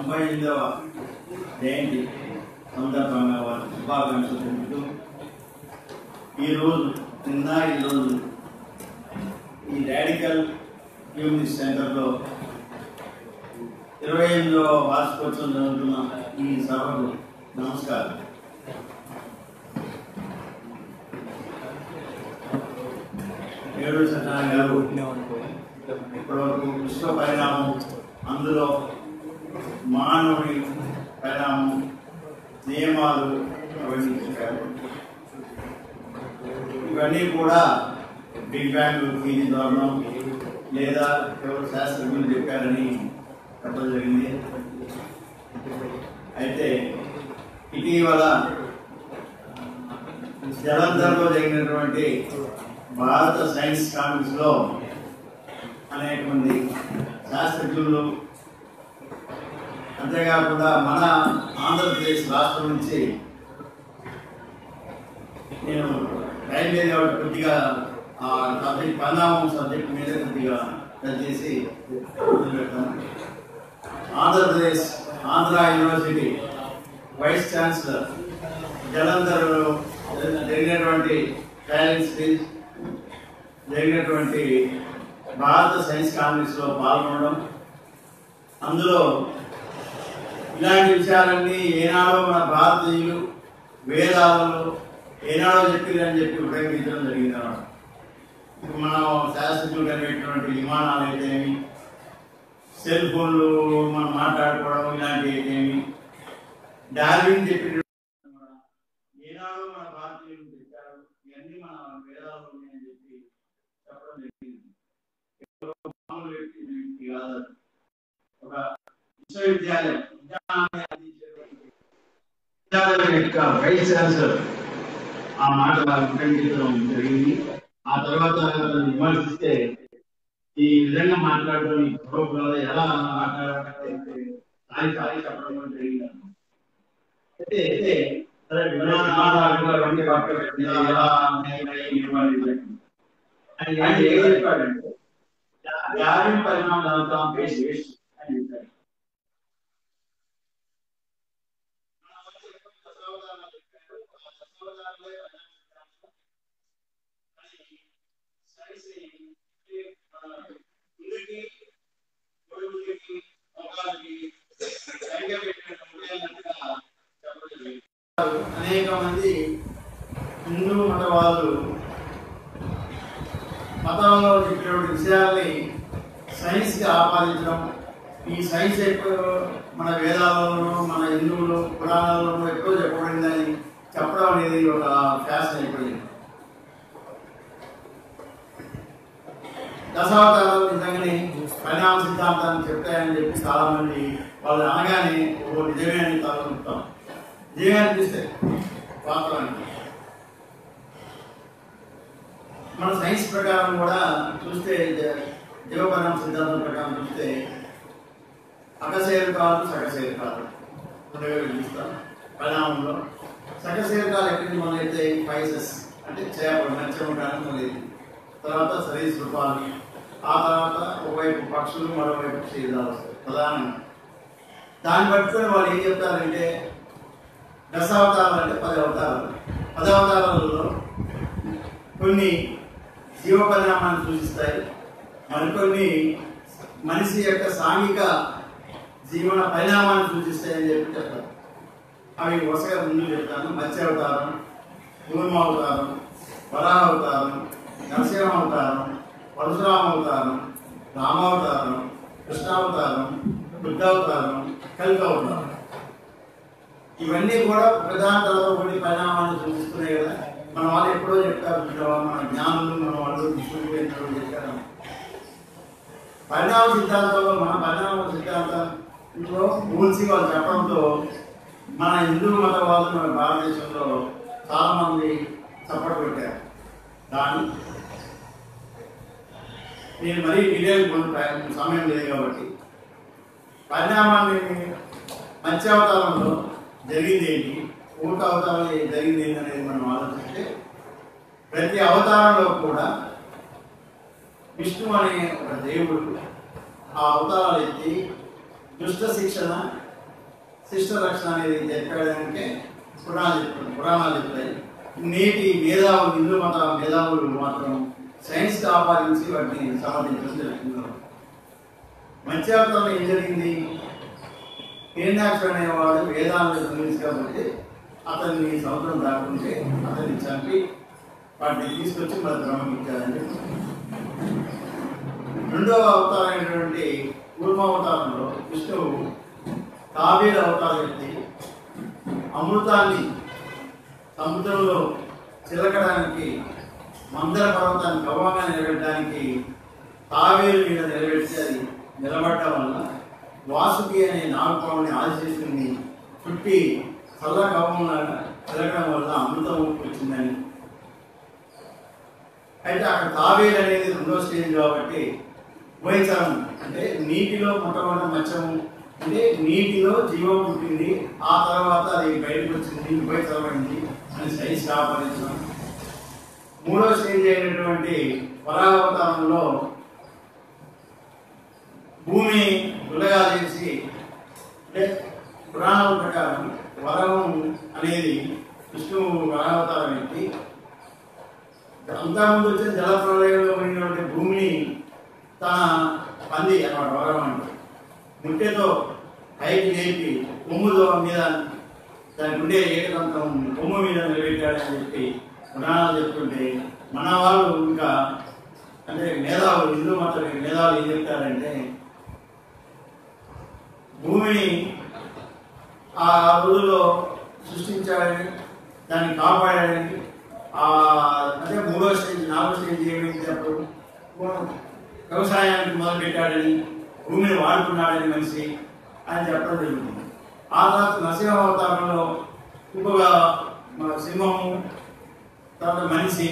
తొంభై ఎనిమిదవ జయంతి సందర్భంగా వారి శుభాకాంక్షలు తెలుపుతూ ఈరోజు నిన్న ఈరోజు ఈ రాడికల్ హ్యూమనిస్ట్ సెంటర్లో ఇరవై ఎనిమిదవ వార్షికోత్సవం జరుగుతున్న ఈ సభకు నమస్కారం. ఏడు సత్యనారాయణ గారు ఇప్పటివరకు విశ్వ పరిణామం అందులో మానవుడి పరిణామం నియమాలు అవన్నీ ఇవన్నీ కూడా బిగ్ బ్యాంగ్ దీని ద్వారా లేదా ఎవరు శాస్త్రజ్ఞులు చెప్పారని చెప్పడం జరిగింది. అయితే ఇటీవల జలంధర్లో జరిగినటువంటి భారత సైన్స్ కాంగ్రెస్ అనేక మంది శాస్త్రజ్ఞులు అంతేకాకుండా మన ఆంధ్రప్రదేశ్ రాష్ట్రం నుంచి నేను రైల్వే కాబట్టి కొద్దిగా సబ్జెక్ట్ పరిణామం సబ్జెక్ట్ మీద కొద్దిగా చేసి Andhra Pradesh Andhra university vice chancellor Jalandhar జరిగినటువంటి టాలెంట్ జరిగినటువంటి భారత సైన్స్ కాంగ్రెస్లో పాల్గొనడం అందులో ఇలాంటి విషయాలన్నీ ఏనాడో మన భారతీయులు వేదాలలో ఏనాడో చెప్పిరని చెప్పి ఉపయోగించడం జరిగింది అన్నమాట. ఇప్పుడు మనం శాస్త్రజ్ఞులు కనిపెట్టినటువంటి విమానాలు అయితేమి సెల్ ఫోన్లు మనం మాట్లాడుకోవడం ఇలాంటివి అయితేమి డార్విన్ చెప్పిన ఏనాడో మన భారతీయులు చెప్పారు ఇవన్నీ మన వేదాల్లో ఉన్నాయని చెప్పి చెప్పడం జరిగింది. మామూలు వ్యక్తి కాదు ఒక విశ్వవిద్యాలయం విద్యాలయం యొక్క వైస్ ఛాన్సలర్ ఆ మాట వారు జరిగింది. ఆ తర్వాత విమర్శిస్తే ఈ విధంగా మాట్లాడుకొని ప్రోగ్రామ్ ఎలా మాట్లాడాలంటే సాయి సాయి చెప్పడం జరిగింది అయితే అయితే ఆయన ఏం చెప్పాడంటే యాభై పరిమాణాలు అవుతాం వేస్ట్ వేస్ట్ అని చెప్పాడు అనేక మంది హిందూ వాళ్ళు మతంలో చెప్పినటువంటి విషయాల్ని సైన్స్కి ఆపాదించడం ఈ సైన్స్ ఎక్కువ మన వేదాలలోనూ మన హిందువులు పురాణాలలోనూ ఎక్కువ చెప్పబడిందని చెప్పడం అనేది ఒక ఫ్యాషన్ అయిపోయింది దశావతారాలు నిజంగానే పరిణామ సిద్ధాంతాన్ని చెప్తాయని చెప్పి చాలా మంది వాళ్ళు అనగానే ఓ నిజమే అని తలుపుతాం నిజమే అనిపిస్తే వాస్తవానికి. మన సైన్స్ ప్రకారం కూడా చూస్తే జ- జీవ పరిణామ సిద్ధాంతం ప్రకారం చూస్తే అకశేరుకాలు సకశేరుకాలు రెండుగా విభజిస్తాం పరిణామంలో సకశేరుకాలు ఎక్కడి మొదలైతే ఫైసెస్ అంటే చేపలు మత్స్యం మొదలైంది తర్వాత సరీసృపాలు. ఆ తర్వాత ఒకవైపు పక్షులు మరోవైపు క్షీరాలు వస్తాయి. ప్రధానంగా. దాన్ని పట్టుకొని వాళ్ళు ఏం చెప్తారంటే దశావతారాలు అంటే పది అవతారాలు. పది అవతారాలలో కొన్ని జీవ పరిణామాన్ని సూచిస్తాయి. మరికొన్ని మనిషి యొక్క సాంఘిక జీవన పరిణామాన్ని సూచిస్తాయని చెప్పి చెప్తారు. అవి వరుసగా ముందు చెప్తాను. మత్స్య అవతారం కూర్మ అవతారం వరాహ అవతారం నరసింహ అవతారం పరశురామవతారం రామావతారం కృష్ణావతారం బుద్ధావతారం కలికావతారం ఇవన్నీ కూడా ప్రధాన కొన్ని పరిణామాన్ని చూపిస్తున్నాయి కదా. మన వాళ్ళు ఎప్పుడో చెప్తారు చూసావా, మన జ్ఞానులు మన వాళ్ళు విష్ణువు చెప్పారు పరిణామ సిద్ధాంతంలో మన పరిణామ సిద్ధాంతంలో మూల్చి వాళ్ళు చెప్పడంతో మన హిందూ మతవాదులు మన భారతదేశంలో చాలా మంది పెట్టారు కానీ నేను మరీ వీడియోకి కొంత సమయం లేదు కాబట్టి. పరిణామాన్ని మత్స్యావతారంలో జరిగింది ఏంటి? ఊట అవతారం జరిగింది ఏంటి అనేది మనం ఆలోచిస్తే ప్రతి అవతారంలో కూడా విష్ణు అనే ఒక దేవుడు ఆ అవతారాలు ఎత్తి దుష్ట శిక్షణ శిష్ట రక్షణ అనేది చెప్పడానికి పురాణాలు చెప్తాయి పురాణాలు చెప్తాయి. నేటి మేధావులు హిందూ మత మేధావులు మాత్రం సైన్స్ ఆపాదించి వాటిని సమర్థించడం జరుగుతున్నారు మత్స్యావతారంలో ఏం జరిగింది? హిరణ్యాక్షుడు అనేవాడు వేదాలను గురించి కాబట్టి అతన్ని సముద్రం దాకుంటే అతన్ని చంపి వాటిని తీసుకొచ్చి మన బ్రహ్మకిచ్చారని ఇచ్చారని రెండవ అవతారం అయినటువంటి కూర్మావతారంలో విష్ణువు తాబేలు అవతారం ఎత్తి అమృతాన్ని సముద్రంలో చిలకడానికి మందర పర్వతాన్ని గవ్వంగా నిలబెట్టడానికి తావేలు మీద నిలబెట్టి అది నిలబడటం వల్ల వాసుకి అనే నాగపాముని ఆశిస్తుంది చుట్టి చల్ల గవ్వంలాగా తిరగడం వల్ల అమృతం వచ్చిందని. అయితే అక్కడ తావేలు అనేది రెండో స్టేజ్ కాబట్టి ఉభయచరం అంటే నీటిలో పుట్టబడిన మత్స్యము అంటే నీటిలో జీవం పుట్టింది ఆ తర్వాత అది బయటకు వచ్చింది ఉభయచరమైంది అని సైన్స్ ఆపరించడం మూడో స్టేజ్ అయినటువంటి పరావతారంలో భూమి గుల్లగా చేసి అంటే పురాణం ప్రకారం వరం అనేది విష్ణువు వరావతారం ఎత్తి అంతకుముందు వచ్చిన జల ప్రళయంలో పోయినటువంటి భూమిని తన పంది అన్నమాట వరం అంటే. ముట్టెతో పైకి లేపి కొమ్ముతో మీద దాని ఉండే ఏకదంతం కొమ్ము మీద నిలబెట్టాడని చెప్పి పురాణాలు చెప్తుంటే మన వాళ్ళు ఇంకా అంటే మేధావులు హిందూ మత మేధావులు ఏం చెప్తారంటే భూమిని ఆ రోజుల్లో సృష్టించాలని దాన్ని కాపాడాడని ఆ అదే మూడో స్టేజ్ నాలుగో స్టేజ్ ఏమైంది అప్పుడు వ్యవసాయానికి మొదలు పెట్టాడని భూమిని వాడుకున్నాడని మనిషి అని చెప్పడం జరుగుతుంది. ఆ తర్వాత నరసింహ అవతారంలో ఇంకొక మన సింహము తర్వాత మనిషి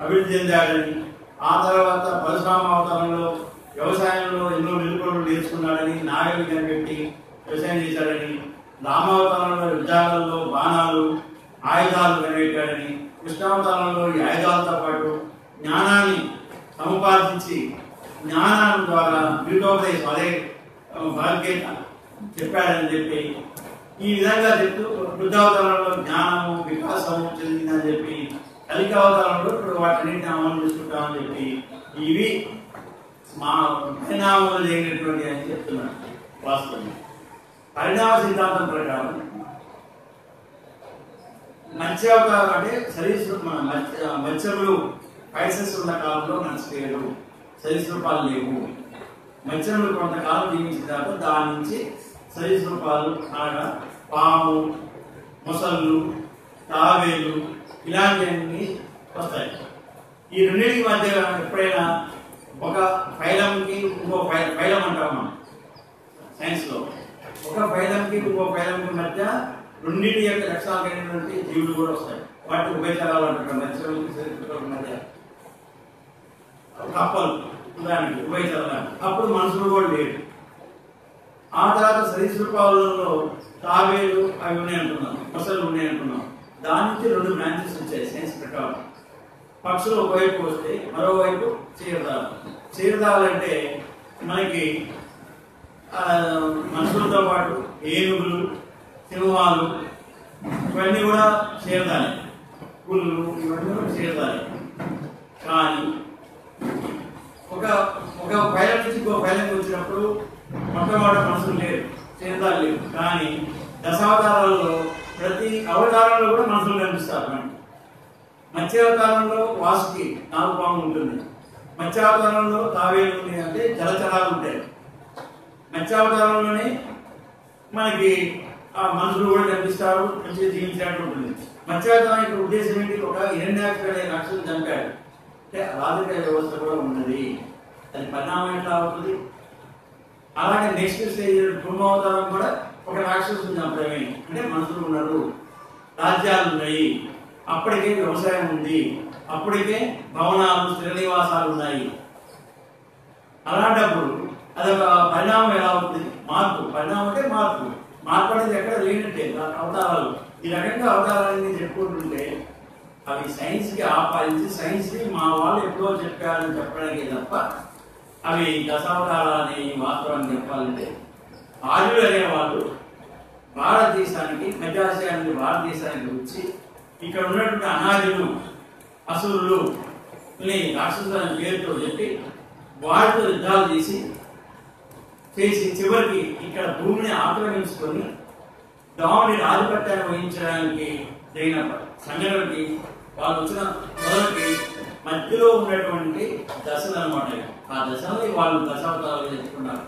అభివృద్ధి చెందాడని ఆ తర్వాత పరశురామ అవతారంలో వ్యవసాయంలో ఎన్నో నిలుపులు నేర్చుకున్నాడని నాగలి కనిపెట్టి వ్యవసాయం చేశాడని రామావతారంలో యుద్ధాలలో బాణాలు ఆయుధాలు కనిపెట్టాడని కృష్ణావతారంలో ఈ ఆయుధాలతో పాటు జ్ఞానాన్ని సముపార్జించి జ్ఞానం ద్వారా వీటోపదేశం అదే భాగ్యత చెప్పాడని చెప్పి ఈ విధంగా చెప్తూ వృద్ధావతారంలో జ్ఞానము వికాసము చెందిందని చెప్పి కలిగి అవతారంలో ఇప్పుడు వాటిని అమలు చేసుకుంటామని చెప్పి ఇవి మా పరిణామాలు జరిగినటువంటి అని చెప్తున్నాను వాస్తవం పరిణామ సిద్ధాంతం ప్రకారం మత్స్యావతారం అంటే సరీసృప మన మత్స్యములు పైసెస్ ఉన్న కాలంలో మత్స్యలు సరీసృపాలు లేవు. మత్స్యములు కొంతకాలం జీవించిన తర్వాత దాని నుంచి సరీసృపాలు అనగా పాము మొసళ్ళు తావేలు ఇలాంటివన్నీ వస్తాయి. ఈ రెండింటికి మధ్య ఎప్పుడైనా ఒక ఫైలంకి ఇంకో ఫై ఫైలం అంటాం మనం సైన్స్లో. ఒక ఫైలంకి ఇంకో ఫైలంకి మధ్య రెండింటి యొక్క లక్షణాలు కలిగినటువంటి జీవులు కూడా వస్తాయి. వాటి ఉపయోగాలు అంటారు మత్స్యములకి మధ్య. కప్పలు దానికి ఉభయచరాలు అప్పుడు మనుషులు కూడా లేరు. ఆ తర్వాత సరీసృపాలలో తాబేలు అవి ఉన్నాయి అంటున్నాం మొసలు ఉన్నాయి అంటున్నాం దాని నుంచి రెండు బ్రాంచెస్ వచ్చాయి సైన్స్ ప్రకారం. పక్షులు ఒకవైపు వస్తే మరోవైపు చీరదాలు చీరదాలు అంటే మనకి మనుషులతో పాటు ఏనుగులు సింహాలు ఇవన్నీ కూడా చీరదాలి పుల్లు ఇవన్నీ కూడా చీరదాలి కానీ ఒక ఒక పైలట్ నుంచి ఇంకో పైలంకి వచ్చినప్పుడు మొట్టమొదటి మనుషులు లేరు చీరదాలు లేవు. కానీ దశావతారాల్లో ప్రతి అవతారంలో కూడా మనుషులు కనిపిస్తారు మనకి. మత్స్యావతారంలో వాసుకి నాలుగు పాము ఉంటుంది. మత్స్యావతారంలో తావేలు ఉంది అంటే జలచరాలు ఉంటాయి. మత్స్యావతారంలోనే మనకి ఆ మనుషులు కూడా కనిపిస్తారు మంచిగా జీవించినట్టు ఉంటుంది. మత్స్యావతారం యొక్క ఉద్దేశం ఏంటి? ఒక హిరణ్యాక్షుడు అనే రాక్షసుని చంపాడు. అంటే రాజకీయ వ్యవస్థ కూడా ఉన్నది. అది పరిణామం ఎట్లా అవుతుంది? అలాగే నెక్స్ట్ స్టేజ్ కుటుంబావతారం కూడా ఒక రాక్షసుని చంపడమే. అంటే మనుషులు ఉన్నారు రాజ్యాలు ఉన్నాయి అప్పటికే వ్యవసాయం ఉంది అప్పటికే భవనాలు స్థిర నివాసాలు ఉన్నాయి. అలాంటప్పుడు అదొక పరిణామం ఎలా అవుతుంది మార్పు. పరిణామం అంటే మార్పు. మార్పు అనేది ఎక్కడ లేనట్టే. అవతారాలు. ఈ రకంగా అవతారాలని చెప్పుకుంటుంటే అవి సైన్స్కి ఆపాదించి సైన్స్కి మా వాళ్ళు ఎప్పుడో చెప్పారని చెప్పడానికి తప్ప అవి దశావతారాలని వాస్తవాన్ని చెప్పాలంటే ఆర్యులు అనేవాళ్ళు భారతదేశానికి మధ్యాసియానికి భారతదేశానికి వచ్చి ఇక్కడ ఉన్నటువంటి అనార్యులు అసురులు రాక్షసులని పేరుతో చెప్పి వారితో యుద్ధాలు చేసి చేసి చివరికి ఇక్కడ భూమిని ఆక్రమించుకొని దావుని ఆధిపత్యాన్ని వహించడానికి జరిగిన సంఘటనకి వాళ్ళు వచ్చిన మొదలకి మధ్యలో ఉన్నటువంటి దశలు అనమాట ఆ దశలని వాళ్ళు దశావతారాలు చెప్పుకున్నారు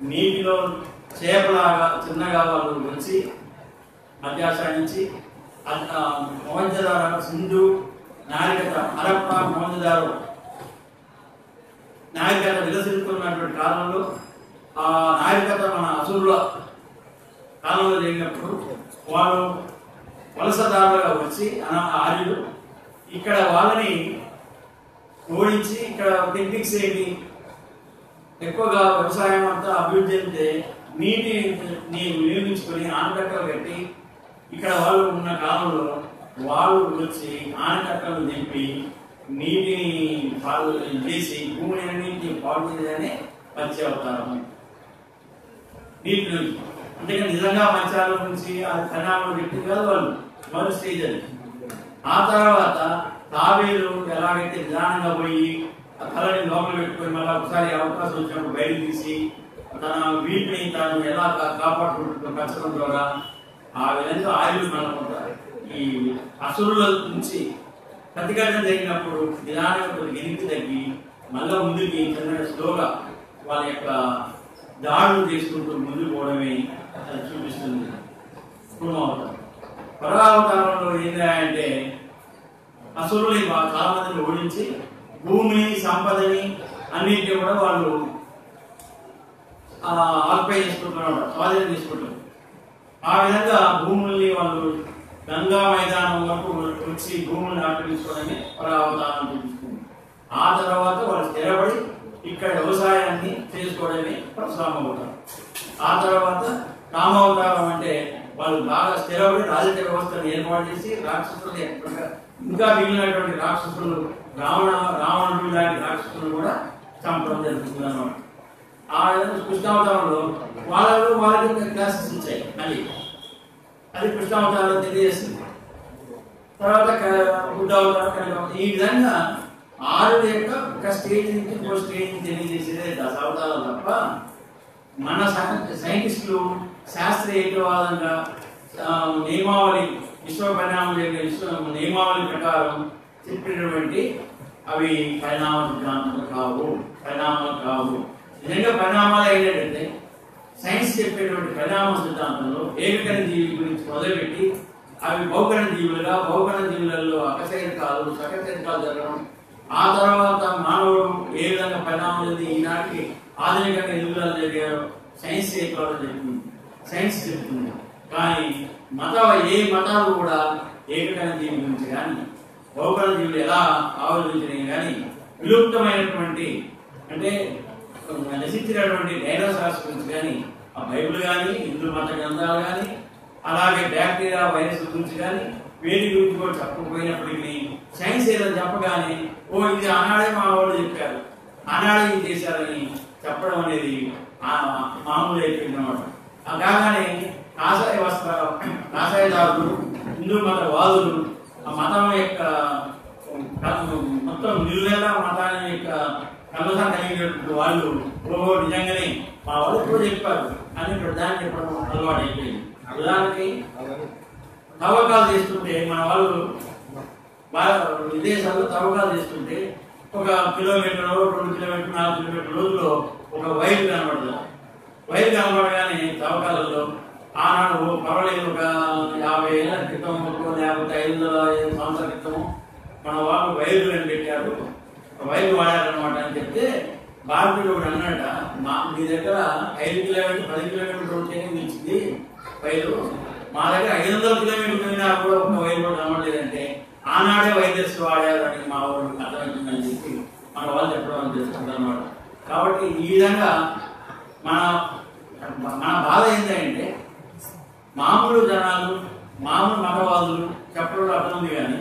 నీటిలో చేపలాగా చిన్నగా వాళ్ళు వచ్చి మధ్యాసానికి మోహంజదార సింధు నాగరికత హరప్ప మోహంజదారు నాగరికత వికసిస్తున్నటువంటి కాలంలో ఆ నాగరికత మన అసూరుల కాలంలో జరిగినప్పుడు వాళ్ళు వలసదారులుగా వచ్చి అన ఆర్యులు ఇక్కడ వాళ్ళని ఓడించి ఇక్కడ టెక్నిక్స్ ఏంటి ఎక్కువగా వ్యవసాయం అంతా అభివృద్ధి చెందితే నీటి నీరు వినియోగించుకొని ఆనకట్టలు కట్టి ఇక్కడ వాళ్ళు ఉన్న కాలంలో వాళ్ళు వచ్చి ఆనకట్టలు నింపి నీటిని పాలు చేసి భూమిని అన్నింటినీ పాడు చేయాలని వచ్చే అవుతారు. నీటి నుంచి. నిజంగా మంచాల నుంచి ఆ కణాలు పెట్టి కాదు వాళ్ళు మరో స్టేజ్ అది ఆ తర్వాత తాబేలు ఎలాగైతే నిదానంగా పోయి ఆ లోపల పెట్టుకొని మళ్ళీ ఒకసారి అవకాశం వచ్చినప్పుడు బయటకు తీసి తన వీటిని తాను ఎలా కాపాడుకుంటున్న కాపాడుకుంటుందో పెంచడం ద్వారా ఆ విధంగా ఆయులు మనకుంటారు ఈ అసురుల నుంచి ప్రతిఘటన జరిగినప్పుడు నిదానంగా కొన్ని వెనక్కి తగ్గి మళ్ళీ ముందుకి చిన్న స్లోగా వాళ్ళ యొక్క దాడులు చేసుకుంటూ ముందుకు పోవడమే చూపిస్తుంది. కుటుంబావతారం పరావతారంలో ఏంటంటే అసురులు వా- చాలా మందిని ఓడించి భూమిని సంపదని అన్నింటినీ కూడా వాళ్ళు ఆక్యుపై చేసుకుంటున్నారు స్వాధీనం చేసుకుంటారు ఆ విధంగా భూముల్ని వాళ్ళు గంగా మైదానం వరకు వచ్చి భూముల్ని ఆక్రమించుకోవడమే పరావతారం చూపించుకుంది ఆ తర్వాత వాళ్ళు స్థిరపడి ఇక్కడ వ్యవసాయాన్ని చేసుకోవడమే పరశురామవతారం ఆ తర్వాత రామావతారం అంటే వాళ్ళు బాగా స్థిరపడి రాజకీయ వ్యవస్థను ఏర్పాటు చేసి రాక్షసులు ఇంకా మిగిలినటువంటి రాక్షసులు రావణ రావణుడు లాంటి రాక్షసులు కూడా చంపడం జరుగుతుంది అన్నమాట ఆ విధంగా కృష్ణావతారంలో వాళ్ళలో వాళ్ళకి క్లాసెస్ ఇచ్చాయి మళ్ళీ. అది కృష్ణావతారంలో తెలియజేస్తుంది. తర్వాత క- ఈ విధంగా ఆరు యొక్క ఒక స్టేజ్ నుంచి ఇంకో స్టేజ్ తెలియజేసేదే దశావతారాలు తప్ప మన సైంటిస్టులు శాస్త్రీయవాదంగా ఆ, నియమావళి విశ్వ పరిణామం యొక్క విశ్వ నియమావళి ప్రకారం చెప్పినటువంటి అవి పరిణామ సిద్ధాంతాలు కావు పరిణామాలు కావు. నిజంగా పరిణామాలు ఏంటంటే సైన్స్ చెప్పేటువంటి పరిణామ సిద్ధాంతంలో ఏకకణ జీవి గురించి మొదలుపెట్టి అవి బహుకణ జీవులుగా బహుకణ జీవులలో అకశరీరకాలు సకశరీరకాలు జరగడం. ఆ తర్వాత మానవుడు ఏ విధంగా పరిణామం చెంది ఈనాటికి ఆధునికంగా ఎదుగుదల జరిగారో సైన్స్ చెప్పాలని చెప్తుంది సైన్స్ చెప్తుంది. కానీ మత ఏ మతాలు కూడా ఏకకణ జీవి గురించి కానీ బహుకణ జీవులు ఎలా ఆలోచించినాయి కానీ విలుప్తమైనటువంటి అంటే నశించినటువంటి డైనోసార్స్ గురించి కానీ ఆ బైబిల్ కానీ హిందూ మత గ్రంథాలు కానీ అలాగే బ్యాక్టీరియా వైరస్ గురించి కానీ వేడి గురించి కూడా చెప్పకపోయినప్పటికీ సైన్స్ ఏదో చెప్పగానే ఓ ఇది ఆనాడే మా వాళ్ళు చెప్పారు. ఆనాడే ఇది చేశారని చెప్పడం అనేది మామూలు అయిపోయింది అన్నమాట. కాగానే కాషాయ వస్త్ర కాషాయదారులు హిందూ మత వాదులు ఆ మతం యొక్క మొత్తం నిలువేలా మతాన్ని యొక్క కలసం కలిగినటువంటి వాళ్ళు ఓహో నిజంగానే మా వాళ్ళు కూడా చెప్పారు. అని ప్రధాని చెప్పడం అలవాటు అయిపోయింది ఉదాహరణకి తవ్వకాలు చేస్తుంటే మన వాళ్ళు విదేశాల్లో తవ్వకాలు చేస్తుంటే ఒక కిలోమీటర్ రెండు కిలోమీటర్ నాలుగు కిలోమీటర్ రోజుల్లో ఒక వైర్ కనబడదు. వైర్ కనబడగానే తవ్వకాలలో ఆనాడు పర్వాలేదు ఒక యాభై ఏళ్ళ క్రితం ఒక యాభై ఐదు వందల సంవత్సరాల క్రితం మన వాళ్ళు వైర్లు అని పెట్టారు. వైర్లు వాడారనమాట అని చెప్తే భారతీయుడు ఒకటి అన్నాడ మా మీ దగ్గర ఐదు కిలోమీటర్ పది కిలోమీటర్ రోడ్ చేయడం ఇచ్చింది వైరు మా దగ్గర ఐదు వందల కిలోమీటర్లు పోయినా కూడా ఒక వైరు కూడా కనబడలేదంటే ఆనాడే వైద్యస్ వాడారు అని మా వాళ్ళు అర్థమవుతుందని చెప్పి మన వాళ్ళు చెప్పడం అని అనమాట కాబట్టి ఈ విధంగా మన మన బాధ ఏంటంటే మామూలు జనాలు మామూలు మతవాదులు చెప్పడం అర్థమైంది కానీ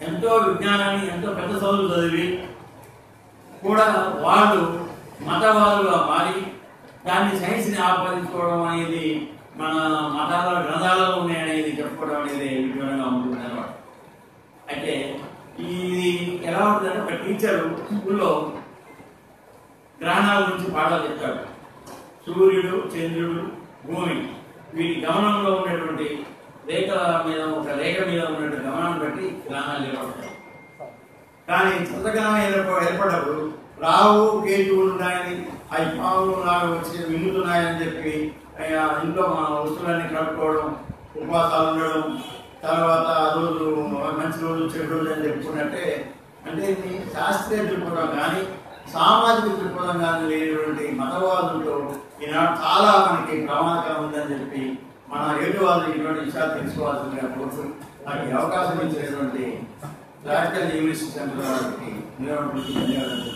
ఎంతో విజ్ఞానాన్ని ఎంతో పెద్ద చదువులు చదివి కూడా వాళ్ళు మతవాదులుగా మారి దాన్ని సైన్స్ని ఆపాదించుకోవడం అనేది మన మతాల గ్రంథాలలో ఉన్నాయనేది చెప్పుకోవడం అనేది విధంగా ఉంటుంది అనమాట అయితే ఇది ఎలా ఉంటుందంటే ఒక టీచరు స్కూల్లో గ్రహణాల గురించి పాఠాలు చెప్తాడు. సూర్యుడు చంద్రుడు భూమి. వీటి గమనంలో ఉన్నటువంటి రేఖల మీద ఒక రేఖ మీద ఉన్నటువంటి గమనాన్ని బట్టి గ్రహణాలు ఏర్పడతాయి కానీ చంద్రగ్రహణం ఏర్ప ఏర్పడప్పుడు రావు కేతువులు ఉన్నాయని అవి పాములు లాగా వచ్చి మింగుతున్నాయని చెప్పి ఆ ఇంట్లో మన వస్తువులన్నీ కలుపుకోవడం ఉపవాసాలు ఉండడం తర్వాత ఆ రోజు మంచి రోజు చెడు రోజు అని చెప్పుకున్నట్టే అంటే ఇది శాస్త్రీయ దృక్పథం కానీ సామాజిక దృక్పథం కానీ లేనటువంటి మతవాదులతో ఈనాడు చాలా మనకి ప్రమాదకరం ఉందని చెప్పి మన ఎదుటి వాళ్ళు ఇటువంటి విషయాలు తెలుసుకోవాల్సిందిగా కోరుతూ నాకు అవకాశం ఇచ్చినటువంటి రాజకీయ ఇంగ్లీష్ సెంటర్ వారికి నిలబడి ధన్యవాదాలు